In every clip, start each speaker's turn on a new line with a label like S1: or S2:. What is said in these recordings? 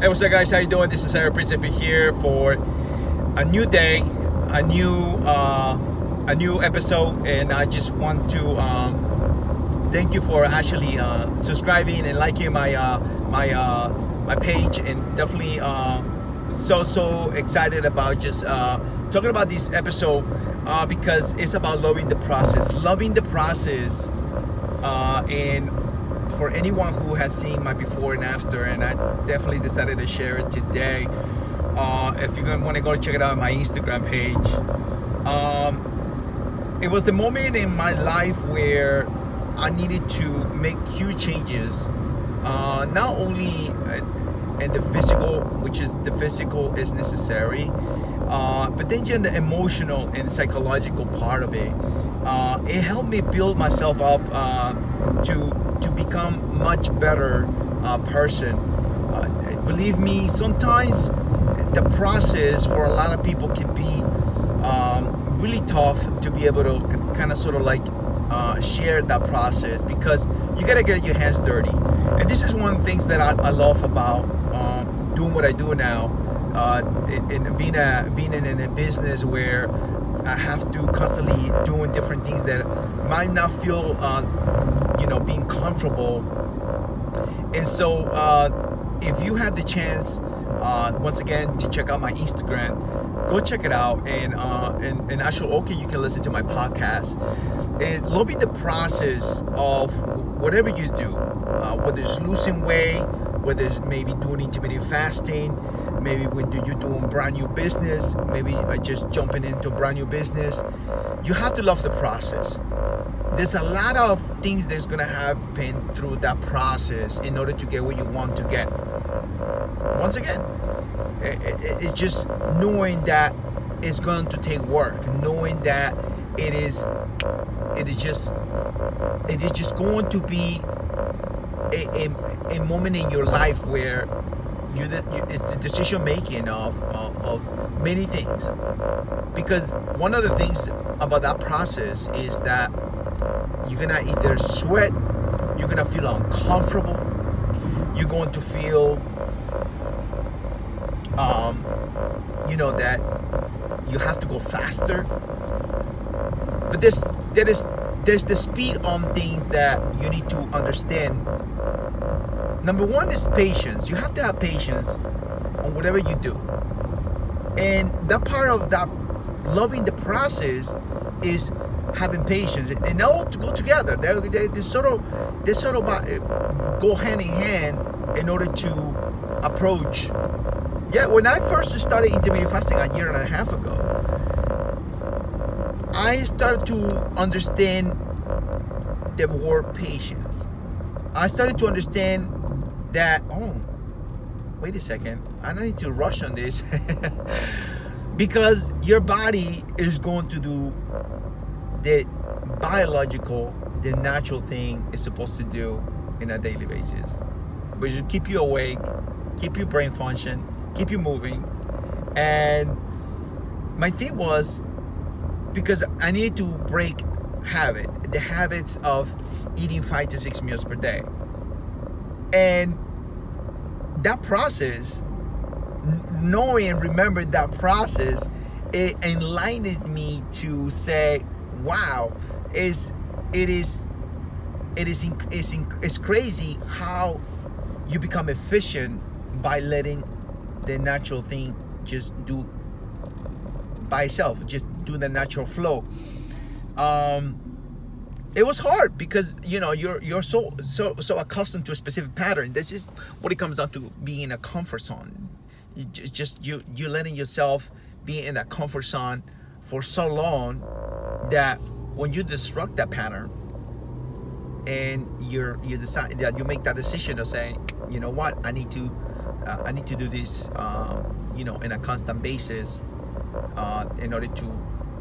S1: Hey, what's up, guys? How you doing? This is Sarah Prince here for a new day, a new uh, a new episode, and I just want to um, thank you for actually uh, subscribing and liking my uh, my uh, my page, and definitely uh, so so excited about just uh, talking about this episode uh, because it's about loving the process, loving the process, uh, and for anyone who has seen my before and after, and I definitely decided to share it today. Uh, if gonna want to go check it out on my Instagram page, um, it was the moment in my life where I needed to make huge changes, uh, not only in the physical, which is the physical is necessary, uh, but then in the emotional and psychological part of it. Uh, it helped me build myself up uh, to to become much better uh, person. Uh, believe me, sometimes the process for a lot of people can be um, really tough to be able to kind of sort of like uh, share that process because you gotta get your hands dirty. And this is one of the things that I, I love about um, doing what I do now. Uh, in, in, being a being in, in a business where I have to constantly doing different things that might not feel uh, you know being comfortable. And so uh, if you have the chance uh, once again to check out my instagram go check it out. And uh, and, and actually okay you can listen to my podcast. And loving the process of whatever you do uh, whether it's losing weight whether it's maybe doing intermittent fasting maybe when you're doing brand new business maybe just jumping into brand new business you have to love the process there's a lot of things that's gonna happen through that process in order to get what you want to get. Once again, it's just knowing that it's going to take work, knowing that it is, it is just, it is just going to be a, a, a moment in your life where you, it's the decision making of, of, of many things. Because one of the things about that process is that you're gonna either sweat, you're gonna feel uncomfortable, you're going to feel, um, you know, that you have to go faster. But this, there is, there's the speed on things that you need to understand. Number one is patience. You have to have patience on whatever you do. And that part of that loving the process is having patience, and they all go together. They, they, they sort of they sort of uh, go hand in hand in order to approach. Yeah, when I first started intermittent fasting a year and a half ago, I started to understand the word patience. I started to understand that oh, wait a second, I don't need to rush on this. because your body is going to do the biological, the natural thing is supposed to do in a daily basis, which is keep you awake, keep your brain function, keep you moving. And my thing was because I needed to break habit, the habits of eating five to six meals per day. And that process, knowing and remembering that process, it enlightened me to say, wow is it is it is it's, it's crazy how you become efficient by letting the natural thing just do by itself just the natural flow. Um it was hard because you know you're you're so so so accustomed to a specific pattern. That's just what it comes down to being in a comfort zone. You just, just you you letting yourself be in that comfort zone for so long that when you disrupt that pattern and you're you decide that you make that decision of saying you know what? I need to uh, i need to do this uh, you know in a constant basis uh, in order to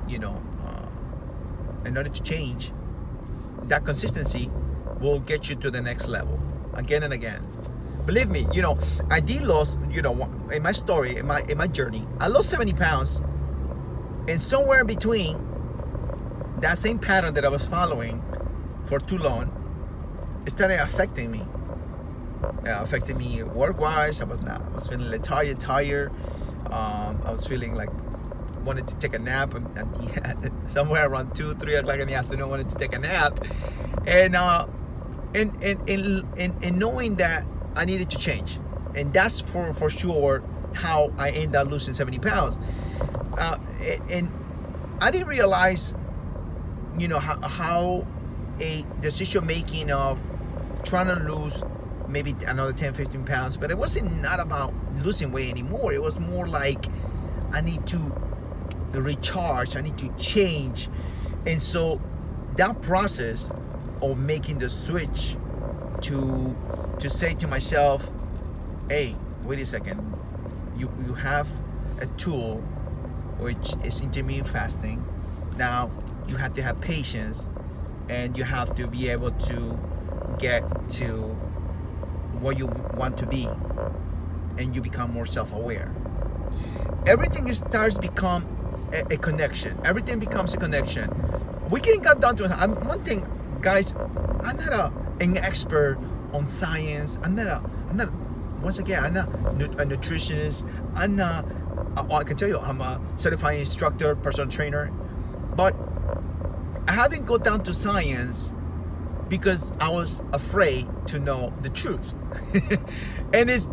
S1: you know uh, in order to change that consistency will get you to the next level again and again believe me you know i did lose you know in my story in my in my journey i lost 70 pounds and somewhere in between that same pattern that I was following for too long started affecting me. uh, affected me work-wise. I was not. I was feeling lethargic, tired. Um, I was feeling like wanted to take a nap and, and somewhere around two, three o'clock in the afternoon. Wanted to take a nap, and uh, and and in, in in knowing that I needed to change, and that's for for sure how I ended up losing 70 pounds. Uh, and I didn't realize, you know, how, how a decision making of trying to lose maybe another 10 15 pounds but it wasn't not about losing weight anymore it was more like i need to recharge i need to change. And so that process of making the switch to to say to myself hey wait a second. You you have a tool which is intermittent fasting. Now you have to have patience and you have to be able to get to what you want to be and you become more self-aware. Everything starts become a, a, connection everything becomes a connection we can get down to I'm, one thing guys i'm not a, an expert on science i'm not a i'm not once again i'm not a nutritionist i'm not oh, i can tell you i'm a certified instructor personal trainer but I haven't go down to science because I was afraid to know the truth. and it's,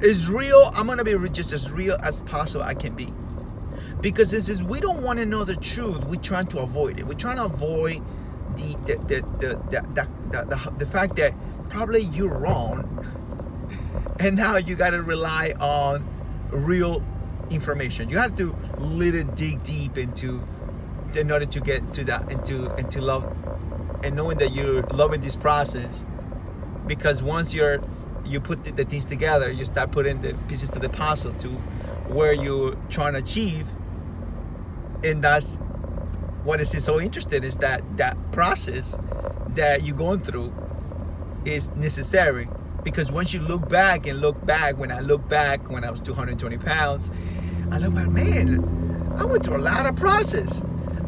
S1: it's real. I'm to be just as real as possible I can be. Because this is, we don't want to know the truth. We're trying to avoid it. We're trying to avoid the, the, the, the, the, the, the, the fact that probably you're wrong. And now you got to rely on real information. You have to little dig deep into in order to get to that and to love and knowing that you're loving this process because once you're you put the, the things together you start putting the pieces to the puzzle to where you're trying to achieve and that's what is so interesting is that that process that you're going through is necessary. Because once you look back and look back when i look back when i was 220 pounds i look back man i went through a lot of process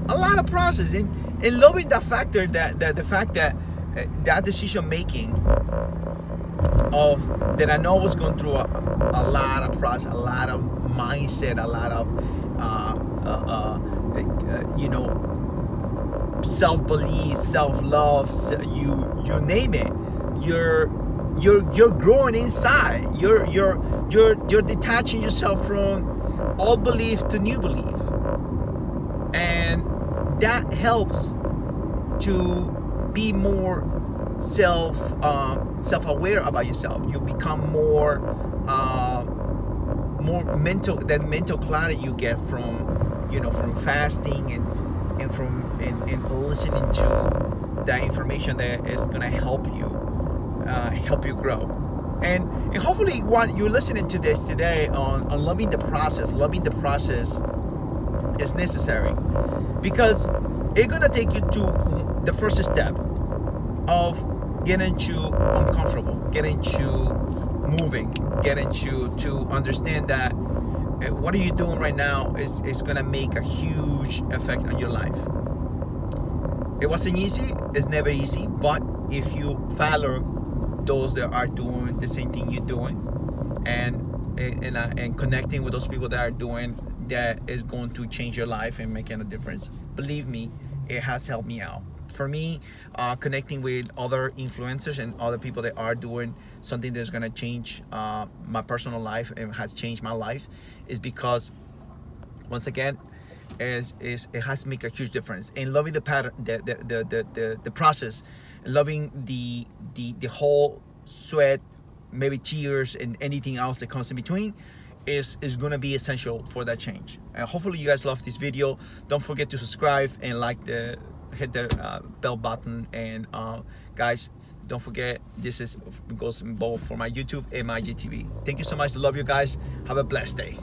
S1: a lot of process. And, and loving the factor that, that the fact that uh, that decision making of that I know I was going through a, a lot of process, a lot of mindset, a lot of you know self belief, self love, you you name it. You're you're you're growing inside. You're you're you're you're detaching yourself from old belief to new belief, and that helps to be more self uh, self-aware about yourself you become more uh, more mental that mental clarity you get from you know from fasting and and from and, and listening to that information that is going to help you uh, help you grow. And, and hopefully what you're listening to this today on, on loving the process. Loving the process is necessary because it's gonna take you to the first step of getting you uncomfortable, getting you moving, getting you to understand that what are you doing right now is, is gonna make a huge effect on your life. It wasn't easy, it's never easy, but if you follow those that are doing the same thing you're doing and and, uh, and connecting with those people that are doing that is going to change your life and making a difference. Believe me, it has helped me out. For me, uh, connecting with other influencers and other people that are doing something that's gonna change uh, my personal life and has changed my life is because, once again, is, is it has make a huge difference. In loving the pattern, the the the the, the, the process, loving the the the whole sweat, maybe tears and anything else that comes in between is is going to be essential for that change. And hopefully you guys love this video. Don't forget to subscribe and like the hit the uh, bell button and uh, guys don't forget this is goes both for my youtube and my IGTV thank you so much. Love you guys. Have a blessed day